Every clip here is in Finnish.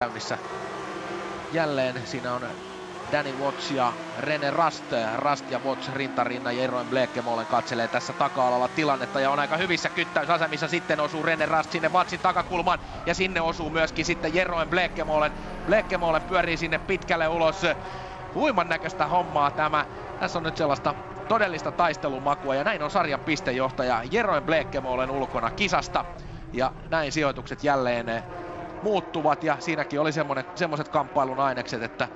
käynnissä jälleen. Siinä on Danny Watts ja Rene Rast. Rast ja Watts rintarinna Jeroen Blekemolen katselee tässä taka-alalla tilannetta ja on aika hyvissä kyttäysasemissa. Sitten osuu Rene Rast sinne Wattsin takakulmaan ja sinne osuu myöskin sitten Jeroen Blekemolen. Blekemolen pyörii sinne pitkälle ulos. Huiman näköistä hommaa tämä. Tässä on nyt sellaista todellista taistelumakua ja näin on sarjan pistejohtaja Jeroen Blekemolen ulkona kisasta. Ja näin sijoitukset jälleen muuttuvat ja siinäkin oli semmoiset kamppailun ainekset, että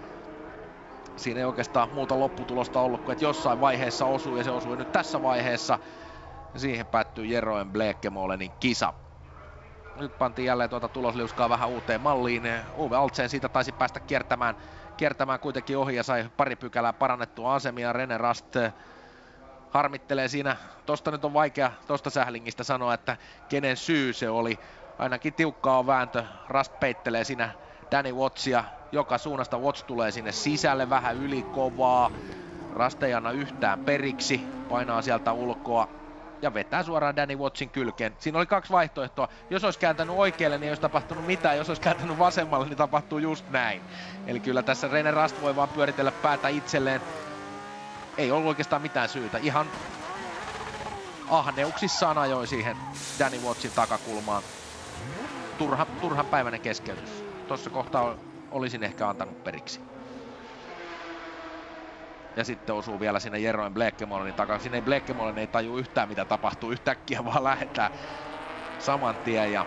siinä ei oikeastaan muuta lopputulosta ollut kuin että jossain vaiheessa osui ja se osui nyt tässä vaiheessa. Siihen päättyy Jeroen Blekemolenin kisa. Nyt pantiin jälleen tuota tulosliuskaa vähän uuteen malliin. Uwe Altsen siitä taisi päästä kiertämään, kiertämään kuitenkin ohi ja sai pari pykälää parannettua asemia. Rene Rast harmittelee siinä. Tosta nyt on vaikea tosta sählingistä sanoa, että kenen syy se oli. Ainakin tiukkaa on vääntö. Rast peittelee siinä Danny Wattsia joka suunnasta. Watts tulee sinne sisälle vähän yli kovaa. Rast ei anna yhtään periksi. Painaa sieltä ulkoa ja vetää suoraan Danny Wattsin kylkeen. Siinä oli kaksi vaihtoehtoa. Jos olisi kääntänyt oikealle, niin ei olisi tapahtunut mitään. Jos olisi kääntänyt vasemmalle, niin tapahtuu just näin. Eli kyllä tässä Rene Rast voi vaan pyöritellä päätä itselleen. Ei ollut oikeastaan mitään syytä. Ihan ahneuksissaan ajoi siihen Danny Wattsin takakulmaan. Turha, turhan päiväinen keskeytys. Tuossa kohtaa olisin ehkä antanut periksi. Ja sitten osuu vielä sinne Jeroen Blekemolenin takaisin. Sinne Blekemolen ei taju yhtään mitä tapahtuu. Yhtäkkiä vaan lähetään saman tien ja